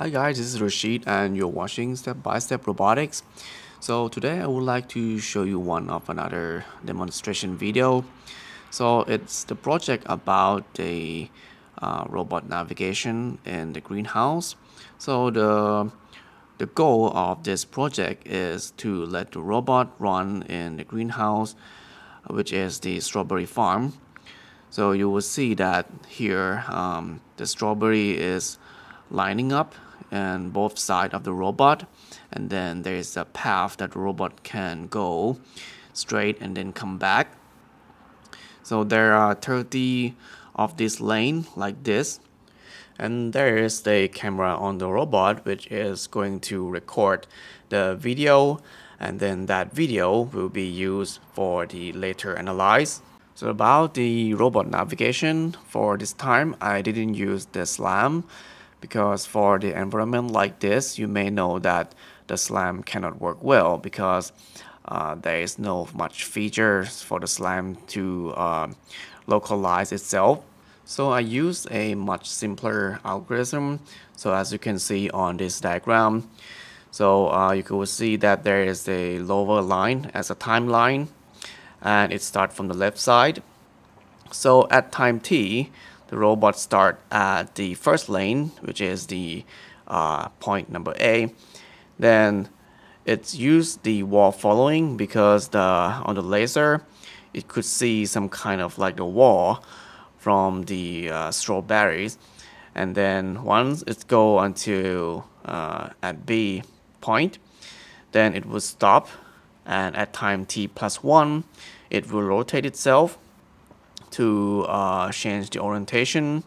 Hi guys, this is Rashid and you're watching Step by Step Robotics. So today I would like to show you one of another demonstration video. So it's the project about the uh, robot navigation in the greenhouse. So the the goal of this project is to let the robot run in the greenhouse, which is the strawberry farm. So you will see that here um, the strawberry is lining up and both sides of the robot and then there is a path that robot can go straight and then come back. So there are 30 of this lane like this and there is the camera on the robot which is going to record the video and then that video will be used for the later analyze so about the robot navigation, for this time I didn't use the SLAM because for the environment like this, you may know that the SLAM cannot work well because uh, there is no much features for the SLAM to uh, localize itself. So I use a much simpler algorithm. So as you can see on this diagram, so uh, you can see that there is a lower line as a timeline and it starts from the left side. So at time t, the robot start at the first lane, which is the uh, point number A. Then it's used the wall following because the on the laser, it could see some kind of like the wall from the uh, strawberries. And then once it go until uh, at B point, then it will stop and at time t plus 1 it will rotate itself to uh, change the orientation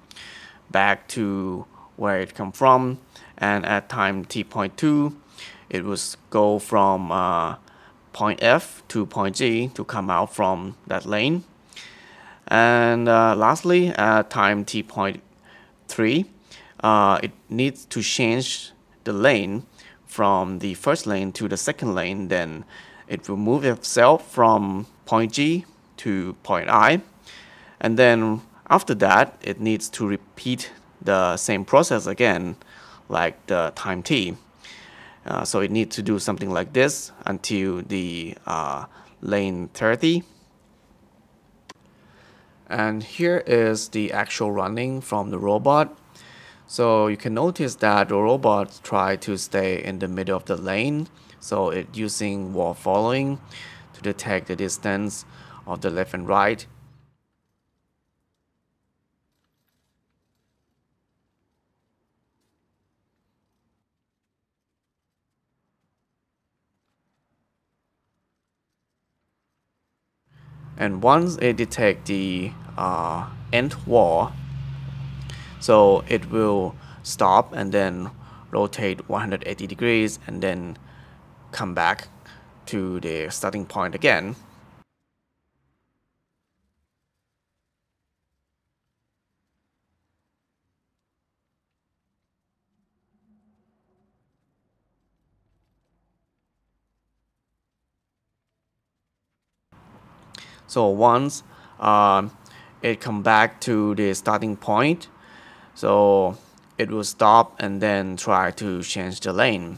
back to where it come from. And at time t point 2 it will go from uh, point F to point G to come out from that lane. And uh, lastly at time t point 3 uh, it needs to change the lane from the first lane to the second lane. Then it will move itself from point G to point I. And then after that, it needs to repeat the same process again, like the time t. Uh, so it needs to do something like this until the uh, lane 30. And here is the actual running from the robot. So you can notice that the robot try to stay in the middle of the lane so it using wall following to detect the distance of the left and right. And once it detect the uh, end wall, so it will stop and then rotate 180 degrees and then come back to the starting point again. So once uh, it come back to the starting point, so it will stop and then try to change the lane.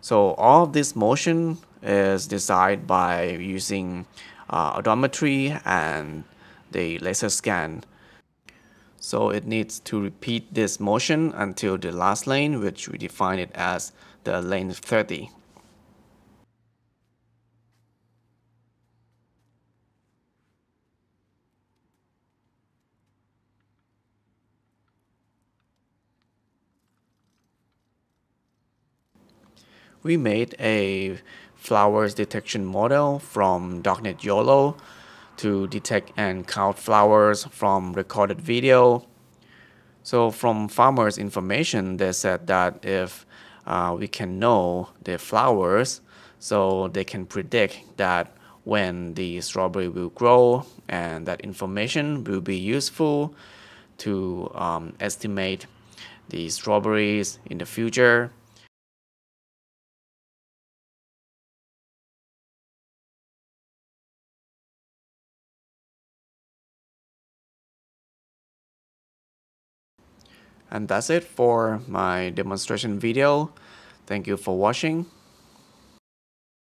So all of this motion is decided by using uh, odometry and the laser scan. So it needs to repeat this motion until the last lane, which we define it as the lane 30. We made a flowers detection model from Darknet YOLO to detect and count flowers from recorded video. So from farmers information, they said that if uh, we can know the flowers, so they can predict that when the strawberry will grow and that information will be useful to um, estimate the strawberries in the future And that's it for my demonstration video. Thank you for watching.